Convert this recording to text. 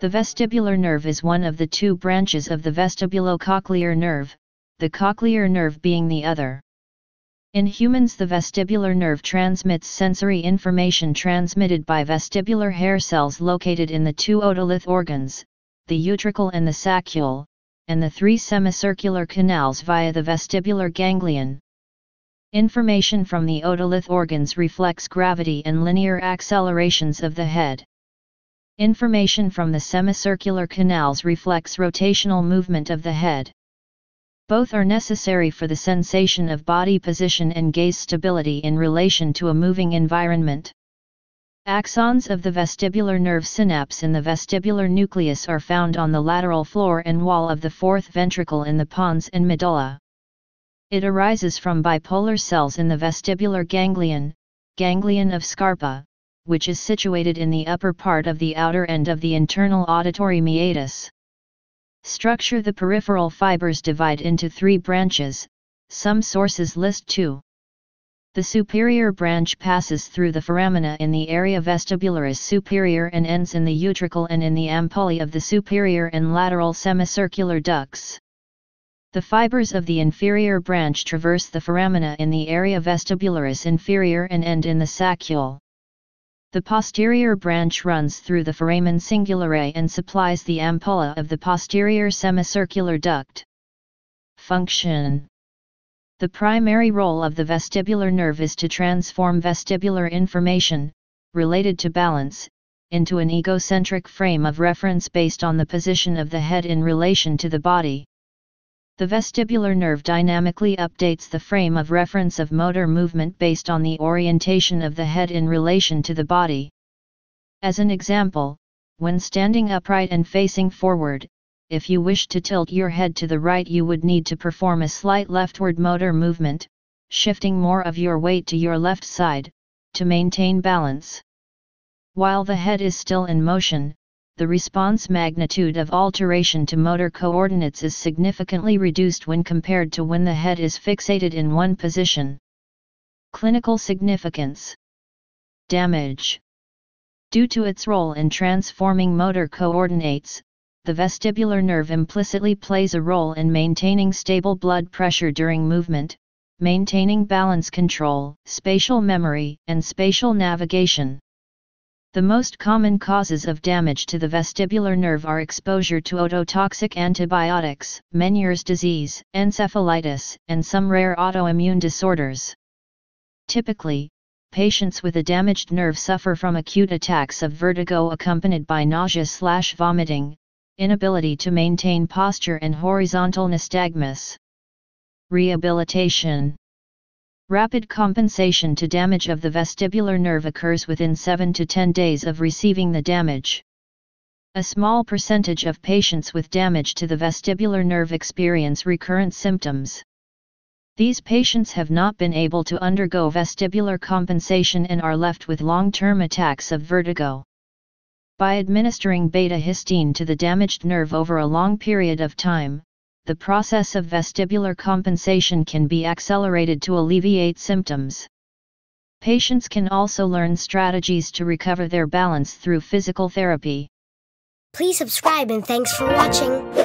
The vestibular nerve is one of the two branches of the vestibulocochlear nerve, the cochlear nerve being the other. In humans the vestibular nerve transmits sensory information transmitted by vestibular hair cells located in the two otolith organs, the utricle and the saccule, and the three semicircular canals via the vestibular ganglion. Information from the otolith organs reflects gravity and linear accelerations of the head. Information from the semicircular canals reflects rotational movement of the head. Both are necessary for the sensation of body position and gaze stability in relation to a moving environment. Axons of the vestibular nerve synapse in the vestibular nucleus are found on the lateral floor and wall of the fourth ventricle in the pons and medulla. It arises from bipolar cells in the vestibular ganglion, ganglion of Scarpa, which is situated in the upper part of the outer end of the internal auditory meatus. Structure The peripheral fibers divide into three branches, some sources list two. The superior branch passes through the foramina in the area vestibularis superior and ends in the utricle and in the ampullae of the superior and lateral semicircular ducts. The fibers of the inferior branch traverse the foramina in the area vestibularis inferior and end in the saccule. The posterior branch runs through the foramen singulare and supplies the ampulla of the posterior semicircular duct. Function the primary role of the vestibular nerve is to transform vestibular information, related to balance, into an egocentric frame of reference based on the position of the head in relation to the body. The vestibular nerve dynamically updates the frame of reference of motor movement based on the orientation of the head in relation to the body. As an example, when standing upright and facing forward, if you wish to tilt your head to the right you would need to perform a slight leftward motor movement, shifting more of your weight to your left side, to maintain balance. While the head is still in motion, the response magnitude of alteration to motor coordinates is significantly reduced when compared to when the head is fixated in one position. Clinical significance Damage Due to its role in transforming motor coordinates, the vestibular nerve implicitly plays a role in maintaining stable blood pressure during movement, maintaining balance control, spatial memory, and spatial navigation. The most common causes of damage to the vestibular nerve are exposure to ototoxic antibiotics, Meniere's disease, encephalitis, and some rare autoimmune disorders. Typically, patients with a damaged nerve suffer from acute attacks of vertigo accompanied by nausea/vomiting, inability to maintain posture and horizontal nystagmus. Rehabilitation Rapid compensation to damage of the vestibular nerve occurs within 7 to 10 days of receiving the damage. A small percentage of patients with damage to the vestibular nerve experience recurrent symptoms. These patients have not been able to undergo vestibular compensation and are left with long-term attacks of vertigo. By administering beta-histine to the damaged nerve over a long period of time, the process of vestibular compensation can be accelerated to alleviate symptoms. Patients can also learn strategies to recover their balance through physical therapy. Please subscribe and thanks for watching.